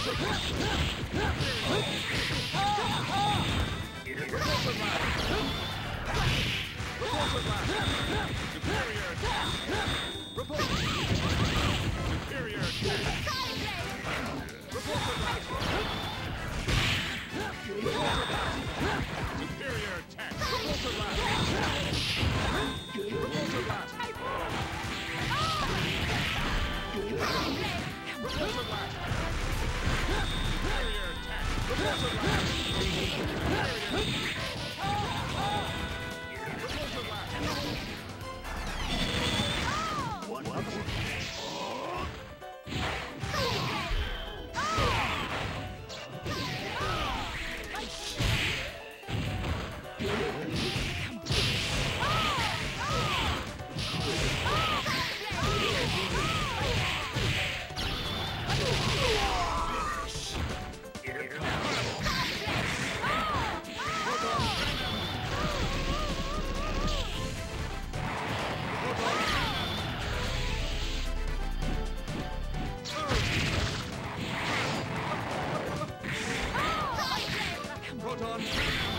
Superior Superior on...